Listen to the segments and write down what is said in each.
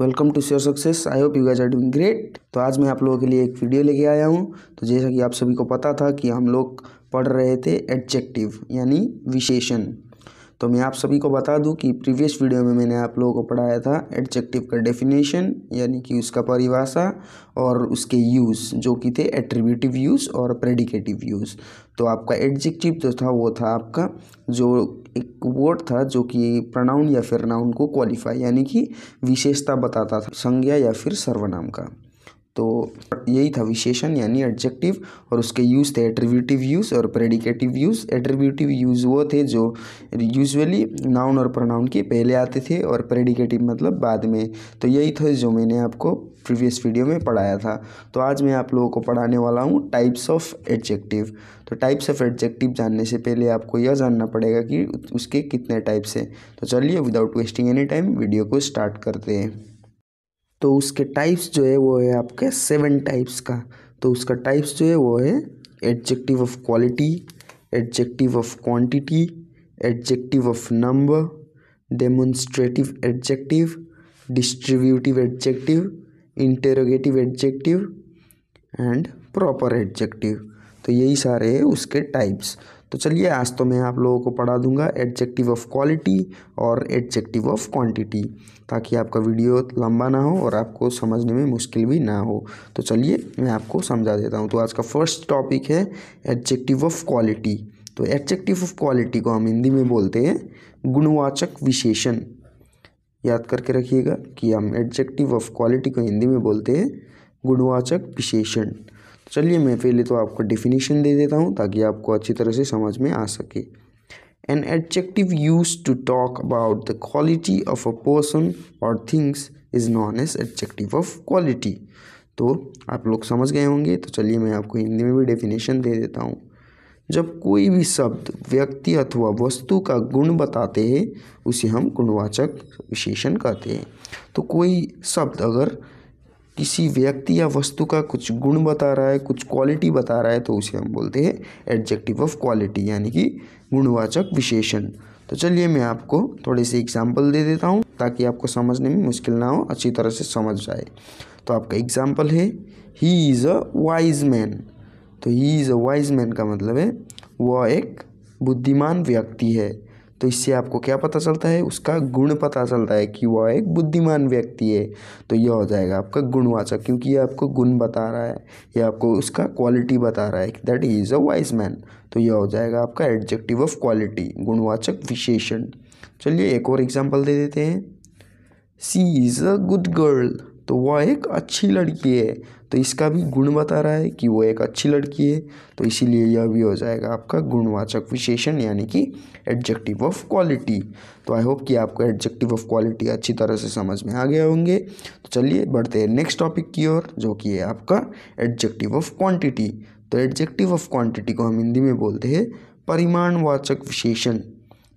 Welcome to sure success I hope you guys are doing great तो आज मैं आप लोगों के लिए एक वीडियो लेके आया हूँ। तो जैसा कि आप सभी को पता था कि हम लोग पढ़ रहे थे एडजेक्टिव यानी विशेषण। तो मैं आप सभी को बता दूँ कि प्रीवियस वीडियो में मैंने आप लोगों को पढ़ाया था एडजेक्टिव का डेफिनेशन यानी कि उसका परिभाषा और उसके यूज़ जो कि थे एट्रीब्यूटिव यूज़ और प्रेडिकेटिव यूज़ तो आपका एडजेक्टिव जो था, वो था आपका जो एक वर्ड था, जो कि प्रनाउन या फिर नाउन को क्वालिफाई यानी कि विशेषता बताता था, संज्ञा या फिर सर्वनाम का। तो यही था विशेषण, यानी एडजेक्टिव और उसके यूज़ थे एट्रीब्यूटिव यूज़ और प्रेडिकेटिव यूज़ एट्रीब्यूटिव यूज़ वो थे जो यूजुअली नाउन और प्रोनाउन के पहले आते थे और प्रेडिकेटिव मतलब बाद में। तो यही था जो मैंने आपको प्रीवियस वीडियो में पढ़ाया था। तो आज मैं आप लोगों को पढ़ाने वाला हूँ टाइप्स ऑफ़ एडजेक्टिव तो टाइप्स ऑफ़ एडजेक्टिव जानने से पहले आपको यह जानना पड़ेगा कि उसके कितने टाइप्स हैं। तो चलिए without wasting any time video को स्टार्ट करते हैं। तो उसके टाइप्स जो है वो है आपके सेवन टाइप्स का। तो उसका टाइप्स जो है वो है adjective of quality adjective of quantity adjective of number demonstrative adjective distributive adjective interrogative adjective and proper adjective तो यही सारे हैं उसके टाइप्स तो चलिए आज तो मैं आप लोगों को पढ़ा दूँगा एडजेक्टिव ऑफ़ क्वालिटी और एडजेक्टिव ऑफ़ क्वांटिटी ताकि आपका वीडियो लंबा ना हो और आपको समझने में मुश्किल भी ना हो। तो चलिए मैं आपको समझा देता हूँ। तो आज का फ़र्स्ट टॉपिक है एडजेक्टिव ऑफ़ क्वालिटी तो एडजेक्टिव ऑफ़ क्वालिटी को हम हिंदी में बोलते हैं गुणवाचक विशेषण। याद करके रखिएगा कि हम एडजेक्टिव ऑफ़ क्वालिटी को हिंदी में बोलते हैं गुणवाचक विशेषण। चलिए मैं पहले तो आपको डिफिनीशन दे देता हूँ ताकि आपको अच्छी तरह से समझ में आ सके। An adjective use to talk about the quality of a person और things is known as adjective of quality तो आप लोग समझ गए होंगे तो चलिए मैं आपको हिंदी में भी डेफिनेशन दे देता हूँ। जब कोई भी शब्द, व्यक्ति अथवा वस्तु का गुण बताते हैं, उसे हम गुणवाचक विशेषण कहते हैं। तो कोई शब्द अगर किसी व्यक्ति या वस्तु का कुछ गुण बता रहा है, कुछ क्वालिटी बता रहा है तो उसे हम बोलते हैं एडजेक्टिव ऑफ़ क्वालिटी यानी कि गुणवाचक विशेषण। तो चलिए मैं आपको थोड़े से एग्ज़ाम्पल दे देता हूँ, ताकि आपको समझने में मुश्किल ना हो, अच्छी तरह से समझ जाए। तो आपका एग्ज़ाम्पल है ही इज़ अ वाइज मैन तो ही इज़ अ वाइज मैन का मतलब है, वह एक बुद्धिमान व्यक्ति है। तो इससे आपको क्या पता चलता है? उसका गुण पता चलता है कि वह एक बुद्धिमान व्यक्ति है। तो यह हो जाएगा आपका गुणवाचक, क्योंकि यह आपको गुण बता रहा है। यह आपको उसका क्वालिटी बता रहा है that is a wise man तो यह हो जाएगा आपका एडजेक्टिव ऑफ़ क्वालिटी गुणवाचक विशेषण। चलिए एक और एग्ज़ाम्पल दे देते हैं। She is a good girl तो वह एक अच्छी लड़की है। तो इसका भी गुण बता रहा है कि वह एक अच्छी लड़की है। तो इसीलिए यह भी हो जाएगा आपका गुणवाचक विशेषण, यानी कि एडजेक्टिव ऑफ़ क्वालिटी तो आई होप कि आपको एडजेक्टिव ऑफ़ क्वालिटी अच्छी तरह से समझ में आ गया होंगे। तो चलिए बढ़ते हैं नेक्स्ट टॉपिक की ओर, जो कि है आपका एडजेक्टिव ऑफ़ क्वांटिटी तो एडजेक्टिव ऑफ़ क्वांटिटी को हम हिंदी में बोलते हैं परिमाणवाचक विशेषण।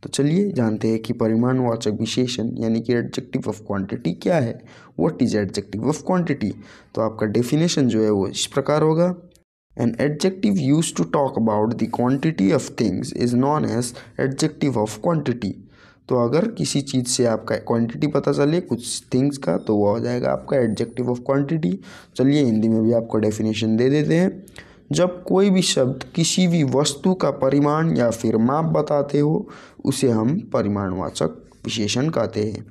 तो चलिए जानते हैं कि परिमाणवाचक विशेषण, यानी कि एडजेक्टिव ऑफ़ क्वांटिटी क्या है? What is adjective of quantity तो आपका डेफिनेशन जो है वो इस प्रकार होगा। An adjective use to talk about the quantity of things is known as adjective of quantity तो अगर किसी चीज़ से आपका क्वांटिटी पता चले, कुछ थिंग्स का तो वो हो जाएगा आपका एडजेक्टिव ऑफ़ क्वांटिटी चलिए हिंदी में भी आपको डेफिनेशन दे देते हैं। जब कोई भी शब्द किसी भी वस्तु का परिमाण या फिर माप बताते हो, उसे हम परिमाणवाचक विशेषण कहते हैं।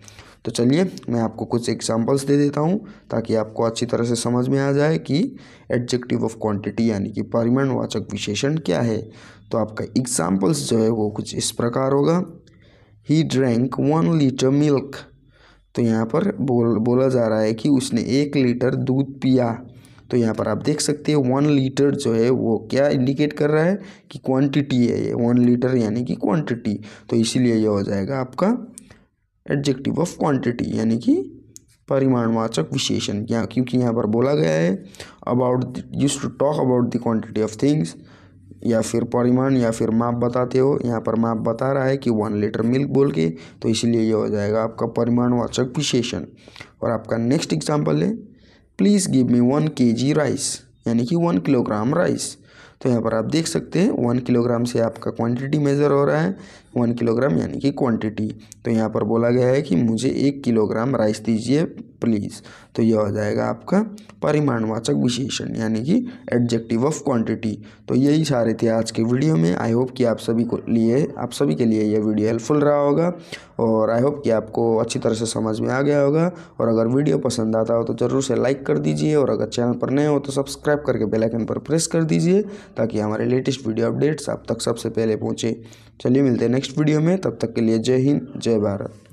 तो चलिए, मैं आपको कुछ एग्जांपल्स दे देता हूँ, ताकि आपको अच्छी तरह से समझ में आ जाए कि एडजेक्टिव ऑफ़ क्वांटिटी यानी कि परिमाणवाचक विशेषण क्या है। तो आपका एग्जांपल्स जो है वो कुछ इस प्रकार होगा। He drank one litre milk तो यहाँ पर बोल, बोला जा रहा है कि उसने एक लीटर दूध पिया। तो यहाँ पर आप देख सकते हैं वन लीटर जो है वो क्या इंडिकेट कर रहा है कि क्वांटिटी है ये वन लीटर यानी कि क्वांटिटी तो इसीलिए ये हो जाएगा आपका एडजेक्टिव ऑफ़ क्वांटिटी यानी कि परिमाणवाचक विशेषण. क्या क्योंकि यहाँ पर बोला गया है about use to talk about the quantity of things या फिर परिमाण या फिर माप बताते हो. यहाँ पर माप बता रहा है कि वन लीटर मिल्क बोल के तो इसलिए ये हो जाएगा आपका परिमाणवाचक विशेषण. और आपका नेक्स्ट एग्ज़ाम्पल है please give me one K G rice यानी कि वन किलोग्राम राइस तो यहाँ पर आप देख सकते हैं वन किलोग्राम से आपका क्वांटिटी मेज़र हो रहा है वन किलोग्राम यानी कि क्वांटिटी तो यहाँ पर बोला गया है कि मुझे एक किलोग्राम राइस दीजिए प्लीज़ तो यह हो जाएगा आपका परिमाणवाचक विशेषण, यानी कि एडजेक्टिव ऑफ़ क्वांटिटी तो यही सारे थे आज के वीडियो में. आई होप कि आप सभी को लिए, आप सभी के लिए यह वीडियो हेल्पफुल रहा होगा और आई होप कि आपको अच्छी तरह से समझ में आ गया होगा. और अगर वीडियो पसंद आता हो तो ज़रूर से लाइक कर दीजिए और अगर चैनल पर नए हो तो सब्सक्राइब करके बेल आइकन पर प्रेस कर दीजिए ताकि हमारे लेटेस्ट वीडियो अपडेट्स आप तक सबसे पहले पहुँचे. चलिए मिलते हैं नेक्स्ट वीडियो में. तब तक के लिए जय हिंद, जय भारत.